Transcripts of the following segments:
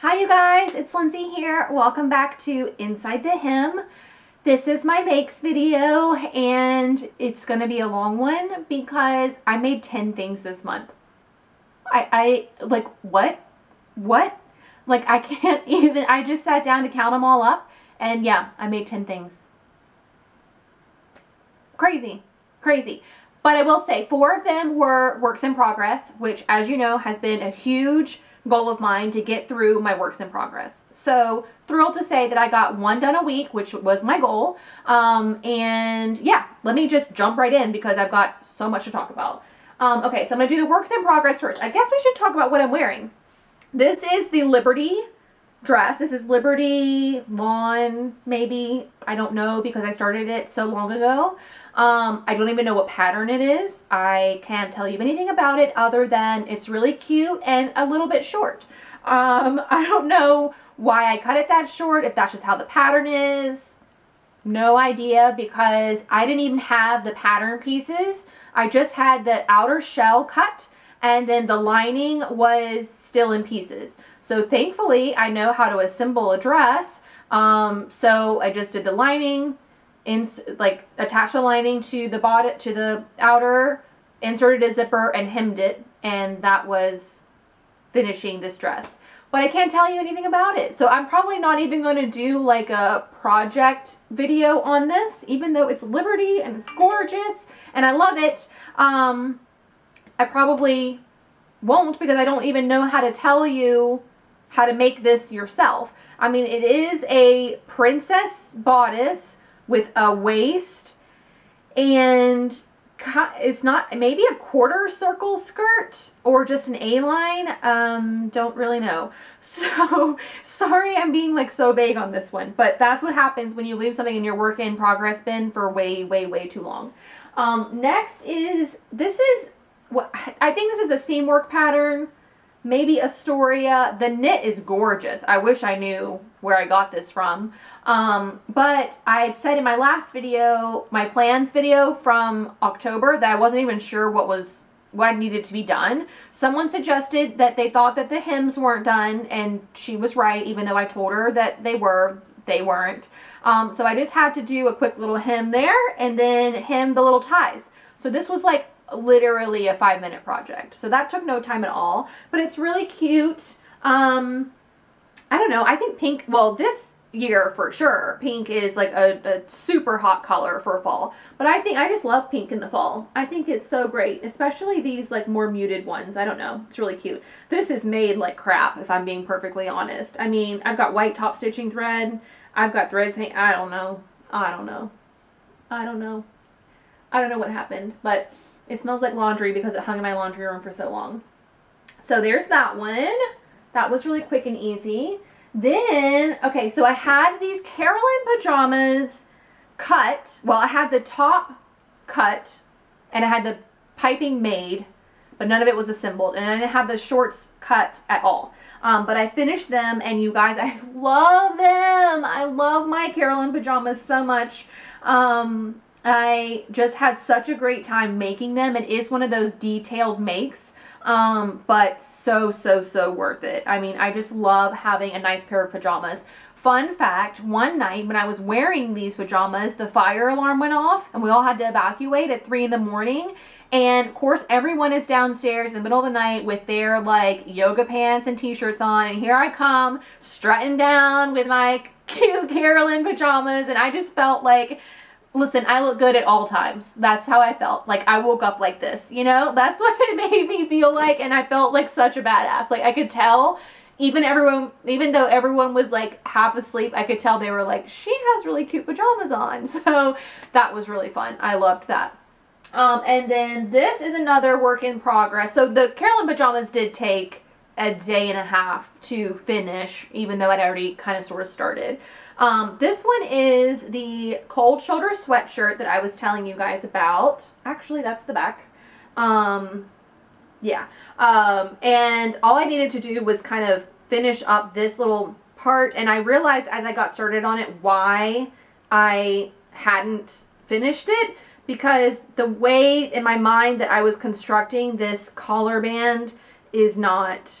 Hi you guys, it's Lindsay here. Welcome back to Inside the Hem. This is my makes video and it's going to be a long one because I made 10 things this month. I, I, like, what? What? Like, I can't even, I just sat down to count them all up and yeah, I made 10 things. Crazy. Crazy. But I will say, four of them were works in progress, which as you know has been a huge goal of mine to get through my works in progress. So thrilled to say that I got one done a week, which was my goal. Um, and yeah, let me just jump right in because I've got so much to talk about. Um, okay, so I'm going to do the works in progress first. I guess we should talk about what I'm wearing. This is the Liberty dress. This is Liberty Lawn, maybe. I don't know because I started it so long ago. Um, I don't even know what pattern it is. I can't tell you anything about it other than it's really cute and a little bit short. Um, I don't know why I cut it that short, if that's just how the pattern is. No idea because I didn't even have the pattern pieces. I just had the outer shell cut and then the lining was still in pieces. So thankfully I know how to assemble a dress. Um, so I just did the lining, in like attached the lining to the body to the outer, inserted a zipper and hemmed it, and that was finishing this dress. But I can't tell you anything about it. So I'm probably not even going to do like a project video on this, even though it's Liberty and it's gorgeous and I love it. Um, I probably won't because I don't even know how to tell you how to make this yourself. I mean, it is a princess bodice with a waist and it's not maybe a quarter circle skirt or just an A-line um don't really know. So sorry I'm being like so vague on this one but that's what happens when you leave something in your work in progress bin for way way way too long. Um next is this is what I think this is a Seamwork pattern maybe Astoria. The knit is gorgeous. I wish I knew where I got this from. Um, but I had said in my last video, my plans video from October, that I wasn't even sure what was what needed to be done. Someone suggested that they thought that the hems weren't done, and she was right, even though I told her that they were, they weren't. Um, so I just had to do a quick little hem there, and then hem the little ties. So this was like literally a five minute project. So that took no time at all, but it's really cute. Um, I don't know. I think pink, well, this year for sure, pink is like a, a super hot color for fall. But I think, I just love pink in the fall. I think it's so great, especially these like more muted ones. I don't know. It's really cute. This is made like crap, if I'm being perfectly honest. I mean, I've got white top stitching thread. I've got threads. I don't know. I don't know. I don't know. I don't know what happened, but it smells like laundry because it hung in my laundry room for so long. So there's that one. That was really quick and easy. Then, okay, so I had these Carolyn pajamas cut. Well, I had the top cut and I had the piping made, but none of it was assembled. And I didn't have the shorts cut at all. Um, but I finished them and you guys, I love them. I love my Carolyn pajamas so much. Um, I just had such a great time making them. It is one of those detailed makes, um, but so, so, so worth it. I mean, I just love having a nice pair of pajamas. Fun fact, one night when I was wearing these pajamas, the fire alarm went off and we all had to evacuate at 3 in the morning. And of course, everyone is downstairs in the middle of the night with their like yoga pants and t-shirts on. And here I come strutting down with my cute Carolyn pajamas. And I just felt like listen, I look good at all times. That's how I felt. Like I woke up like this, you know? That's what it made me feel like and I felt like such a badass. Like I could tell even everyone, even though everyone was like half asleep, I could tell they were like, she has really cute pajamas on. So that was really fun. I loved that. Um, and then this is another work in progress. So the Carolyn pajamas did take a day and a half to finish, even though I'd already kind of sort of started. Um, this one is the cold shoulder sweatshirt that I was telling you guys about. Actually, that's the back. Um, yeah. Um, and all I needed to do was kind of finish up this little part. And I realized as I got started on it why I hadn't finished it. Because the way in my mind that I was constructing this collar band is not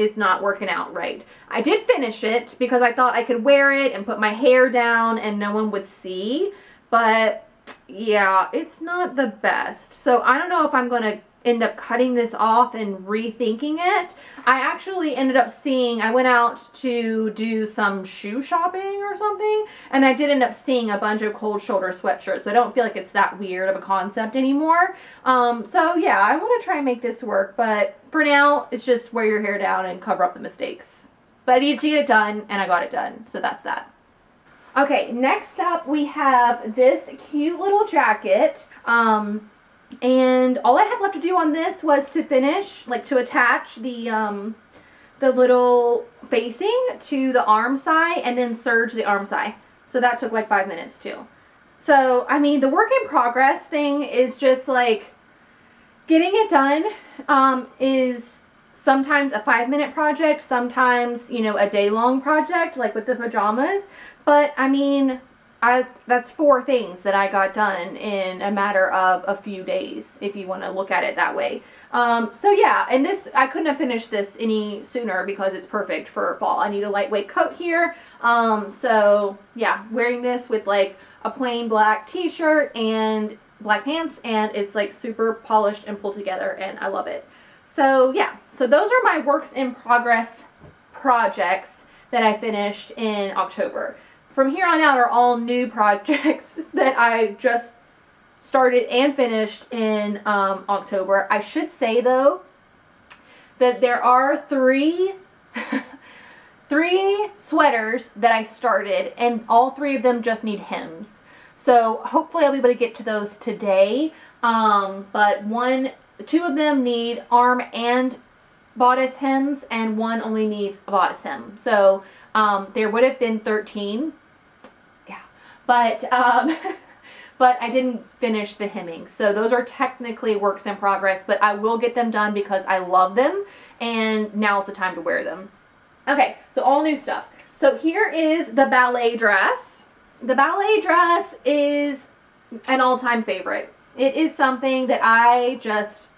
it's not working out right. I did finish it because I thought I could wear it and put my hair down and no one would see, but yeah, it's not the best. So I don't know if I'm going to end up cutting this off and rethinking it. I actually ended up seeing, I went out to do some shoe shopping or something, and I did end up seeing a bunch of cold shoulder sweatshirts, so I don't feel like it's that weird of a concept anymore. Um, so yeah, I want to try and make this work, but for now, it's just wear your hair down and cover up the mistakes. But I needed to get it done, and I got it done, so that's that. Okay, next up we have this cute little jacket. Um, and all I had left to do on this was to finish, like to attach the, um, the little facing to the arm side and then serge the arm side. So that took like five minutes too. So, I mean, the work in progress thing is just like getting it done um, is sometimes a five minute project, sometimes, you know, a day long project like with the pajamas. But I mean, I that's four things that I got done in a matter of a few days, if you want to look at it that way. Um, so yeah, and this, I couldn't have finished this any sooner because it's perfect for fall. I need a lightweight coat here. Um, so yeah, wearing this with like a plain black t-shirt and black pants and it's like super polished and pulled together and I love it. So yeah, so those are my works in progress projects that I finished in October from here on out are all new projects that I just started and finished in um, October. I should say though that there are three three sweaters that I started and all three of them just need hems. So hopefully I'll be able to get to those today. Um, but one, two of them need arm and bodice hems and one only needs a bodice hem. So um, there would have been 13 but um, but I didn't finish the hemming. So those are technically works in progress, but I will get them done because I love them and now's the time to wear them. Okay, so all new stuff. So here is the ballet dress. The ballet dress is an all-time favorite. It is something that I just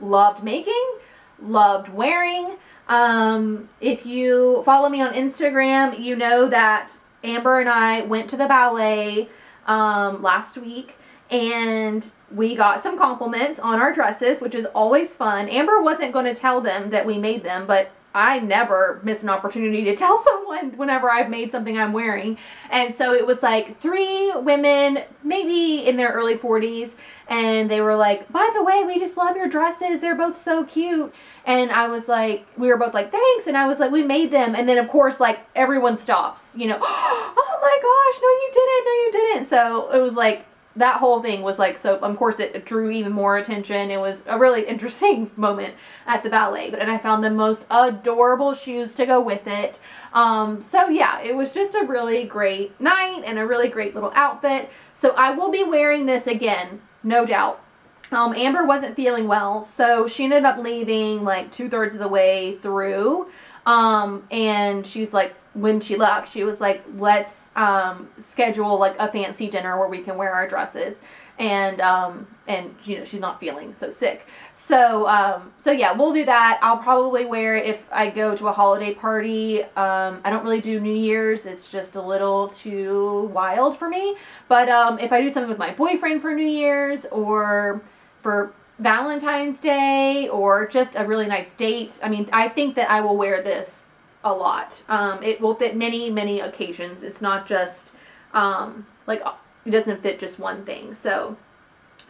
loved making, loved wearing. Um, if you follow me on Instagram, you know that Amber and I went to the ballet um, last week and we got some compliments on our dresses, which is always fun. Amber wasn't going to tell them that we made them, but I never miss an opportunity to tell someone whenever I've made something I'm wearing. And so it was like three women, maybe in their early 40s, and they were like, by the way, we just love your dresses. They're both so cute. And I was like, we were both like, thanks. And I was like, we made them. And then of course, like everyone stops, you know, oh my gosh, no, you didn't. No, you didn't. So it was like, that whole thing was like so of course it drew even more attention. It was a really interesting moment at the ballet but and i found the most adorable shoes to go with it. Um, so yeah it was just a really great night and a really great little outfit. So i will be wearing this again no doubt. Um, Amber wasn't feeling well, so she ended up leaving like two thirds of the way through. Um, and she's like, when she left, she was like, let's um, schedule like a fancy dinner where we can wear our dresses. And, um, and you know, she's not feeling so sick. So, um, so yeah, we'll do that. I'll probably wear it if I go to a holiday party. Um, I don't really do New Year's. It's just a little too wild for me. But, um, if I do something with my boyfriend for New Year's or for Valentine's Day or just a really nice date, I mean, I think that I will wear this a lot. Um, it will fit many, many occasions. It's not just, um, like, it doesn't fit just one thing. So,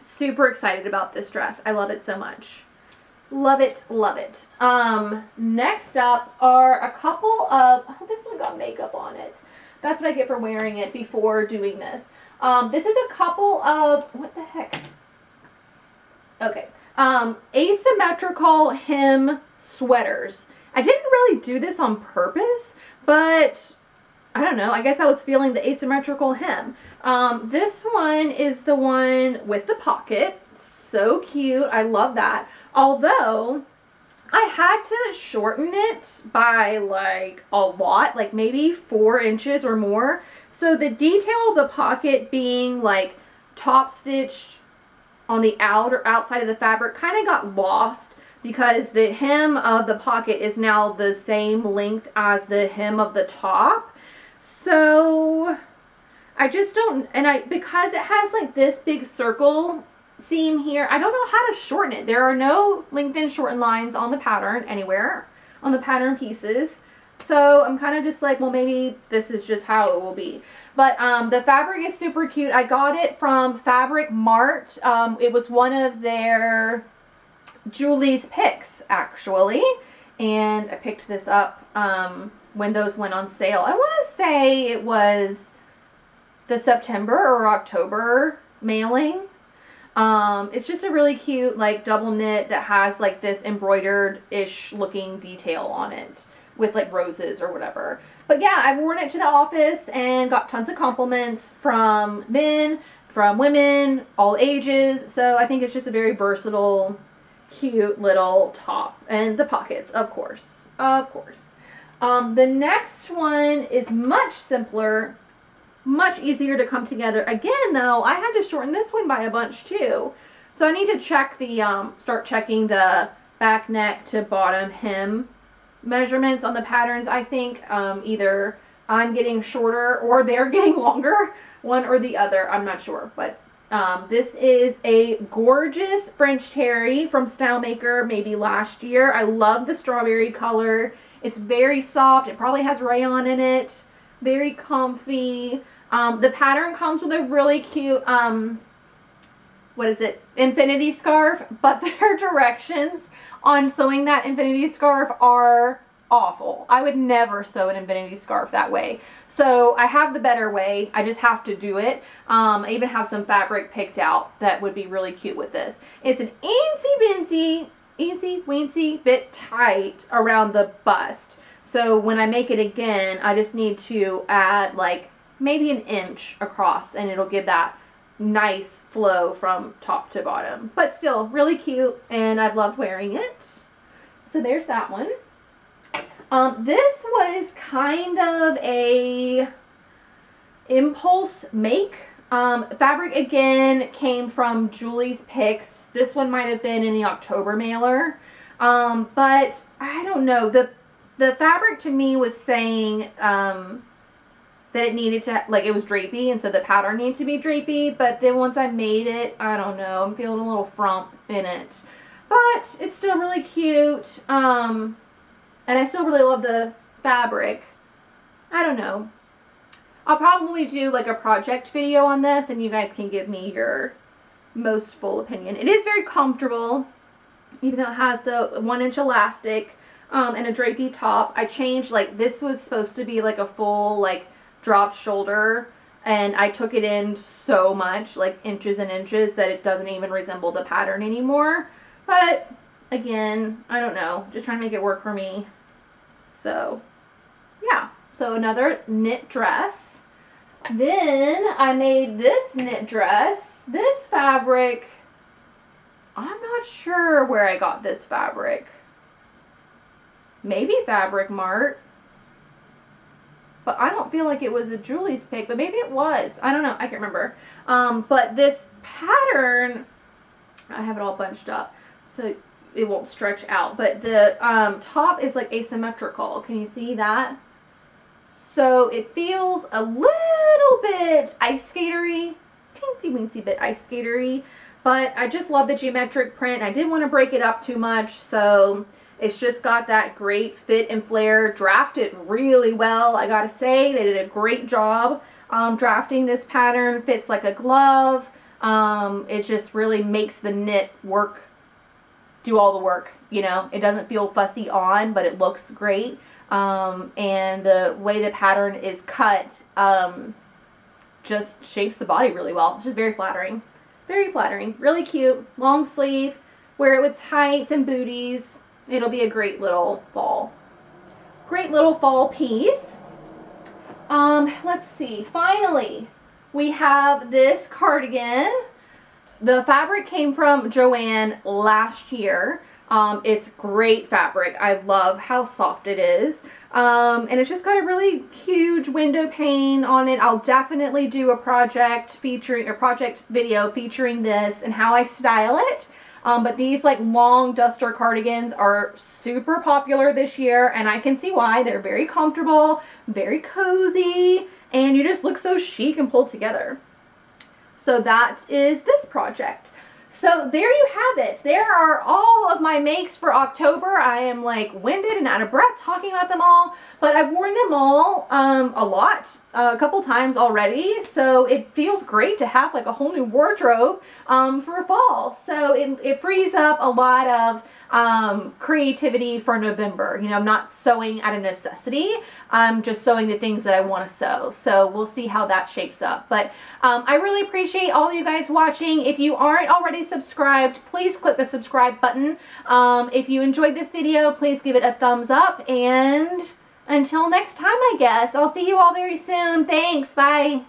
super excited about this dress. I love it so much. Love it, love it. Um, next up are a couple of, oh, this one got makeup on it. That's what I get for wearing it before doing this. Um, this is a couple of, what the heck? Okay. Um, asymmetrical hem sweaters. I didn't really do this on purpose, but I don't know. I guess I was feeling the asymmetrical hem. Um, this one is the one with the pocket. So cute. I love that. Although, I had to shorten it by like a lot, like maybe four inches or more. So the detail of the pocket being like top stitched on the outer outside of the fabric kind of got lost because the hem of the pocket is now the same length as the hem of the top. So I just don't, and I, because it has like this big circle seam here, I don't know how to shorten it. There are no lengthen shorten lines on the pattern anywhere on the pattern pieces. So I'm kind of just like, well, maybe this is just how it will be. But um, the fabric is super cute. I got it from Fabric Mart. Um, it was one of their Julie's picks, actually. And I picked this up um, when those went on sale. I want to say it was the September or October mailing. Um, it's just a really cute like double knit that has like this embroidered-ish looking detail on it with like roses or whatever. But yeah, I've worn it to the office and got tons of compliments from men, from women, all ages. So I think it's just a very versatile, cute little top. And the pockets, of course, of course. Um, the next one is much simpler, much easier to come together. Again, though, I had to shorten this one by a bunch too. So I need to check the, um, start checking the back neck to bottom hem measurements on the patterns. I think um, either I'm getting shorter or they're getting longer, one or the other. I'm not sure, but um, this is a gorgeous French terry from Stylemaker, maybe last year. I love the strawberry color. It's very soft. It probably has rayon in it. Very comfy. Um, the pattern comes with a really cute, um, what is it, infinity scarf, but their directions on sewing that infinity scarf are awful. I would never sew an infinity scarf that way. So I have the better way. I just have to do it. Um, I even have some fabric picked out that would be really cute with this. It's an eensy bincy, eensy weensy bit tight around the bust. So when I make it again, I just need to add like maybe an inch across and it'll give that nice flow from top to bottom. But still, really cute, and I've loved wearing it. So there's that one. Um, this was kind of a impulse make. Um, fabric, again, came from Julie's Picks. This one might have been in the October mailer. Um, but I don't know. The, the fabric to me was saying um, that it needed to, like it was drapey and so the pattern needed to be drapey, but then once I made it, I don't know, I'm feeling a little frump in it. But it's still really cute, um, and I still really love the fabric. I don't know. I'll probably do like a project video on this and you guys can give me your most full opinion. It is very comfortable, even though it has the one inch elastic um, and a drapey top. I changed, like this was supposed to be like a full like dropped shoulder and I took it in so much, like inches and inches, that it doesn't even resemble the pattern anymore. But again, I don't know, just trying to make it work for me. So yeah, so another knit dress. Then I made this knit dress. This fabric, I'm not sure where I got this fabric. Maybe Fabric Mart but I don't feel like it was a Julie's pick, but maybe it was. I don't know. I can't remember. Um, but this pattern, I have it all bunched up so it won't stretch out. But the um, top is like asymmetrical. Can you see that? So it feels a little bit ice skatery, teensy weensy bit ice skatery. But I just love the geometric print. I didn't want to break it up too much, so it's just got that great fit and flare, drafted really well. I gotta say, they did a great job um, drafting this pattern. Fits like a glove. Um, it just really makes the knit work, do all the work, you know. It doesn't feel fussy on, but it looks great. Um, and the way the pattern is cut um, just shapes the body really well. It's just very flattering. Very flattering. Really cute. Long sleeve. Wear it with tights and booties. It'll be a great little fall. Great little fall piece. Um, let's see. Finally, we have this cardigan. The fabric came from Joann last year. Um, it's great fabric. I love how soft it is. Um, and it's just got a really huge window pane on it. I'll definitely do a project featuring, a project video featuring this and how I style it. Um, but these like long duster cardigans are super popular this year and I can see why. They're very comfortable, very cozy, and you just look so chic and pulled together. So that is this project. So there you have it. There are all of my makes for October. I am like winded and out of breath talking about them all, but I've worn them all um, a lot, a couple times already. So it feels great to have like a whole new wardrobe um, for fall. So it, it frees up a lot of um, creativity for November. You know, I'm not sewing out of necessity. I'm just sewing the things that I want to sew. So we'll see how that shapes up. But um, I really appreciate all you guys watching. If you aren't already subscribed, please click the subscribe button. Um, if you enjoyed this video, please give it a thumbs up. And until next time, I guess. I'll see you all very soon. Thanks. Bye.